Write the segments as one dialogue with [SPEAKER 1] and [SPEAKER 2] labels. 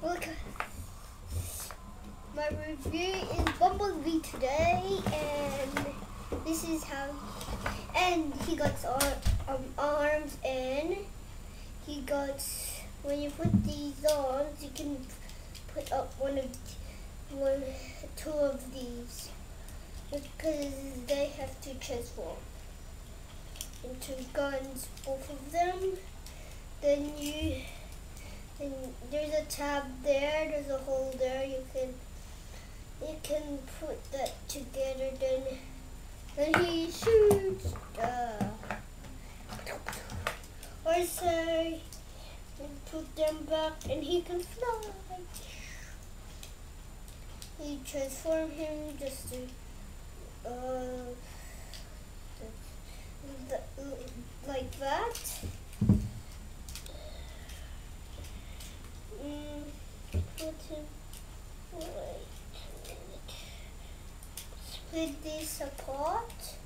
[SPEAKER 1] Look, my review is Bumblebee today, and this is how. And he got um, arms, and he got. When you put these on, you can put up one of one, two of these because they have to transform into guns, both of them. Then you, then there's a tab there. There's a hole there. You can, you can put that together. Then, then he shoots. Uh, or say, and put them back, and he can fly. He transform him just to. Uh, like that. Mm, put him. Wait a minute. Split this apart.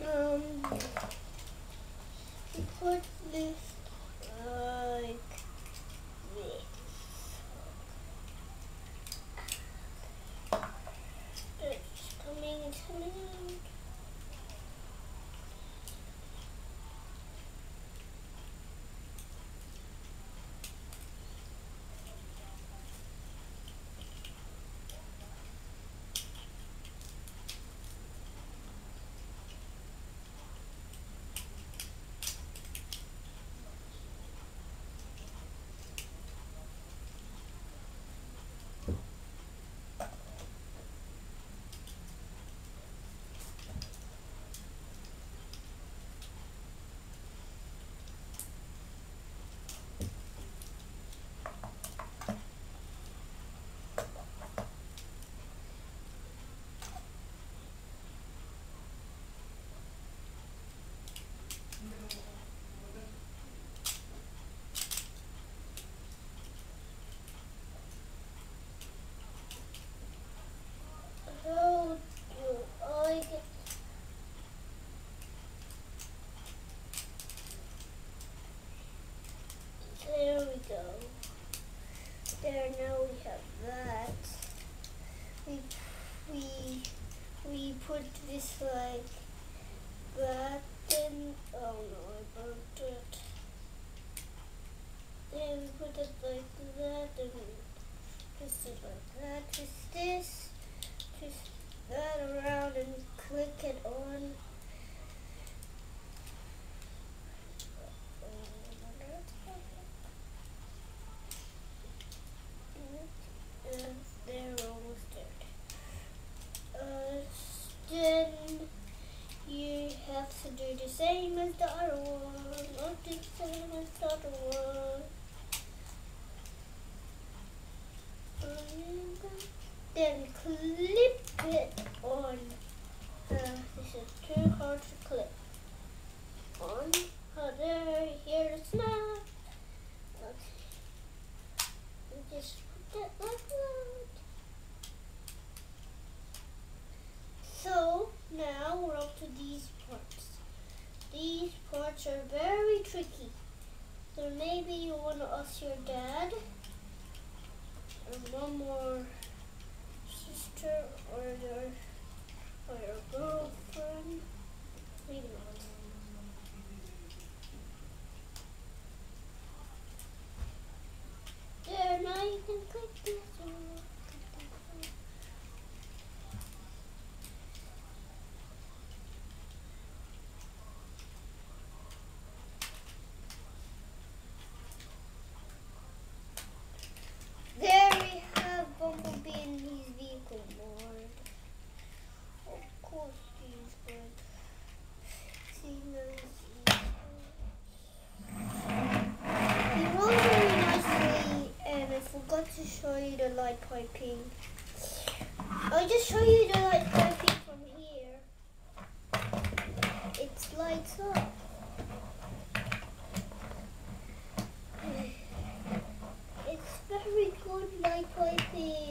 [SPEAKER 1] Um, put this like this. It's coming, it's coming out. How do I get There we go. There now we have that. We we we put this like that then oh no I burnt it. Then we put it like that and twist it like that. Twist this twist that around and click it on. And they're almost there. Uh, then you have to do the same as the other one. Not the same as the other one. Then clip it on. Uh, this is too hard to clip. On. Oh, there, here it's not. Okay. And just put that like that. So, now we're up to these parts. These parts are very tricky. So maybe you want to ask your dad and one more sister or your or your girlfriend. Maybe not. There, now you can click this one. Click that one. There we have Bumblebee and his vehicle board. Of course he's good. See, those He rolled very nicely and I forgot to show you the light piping. I'll just show you the light piping from here. It lights up. It's very good light piping.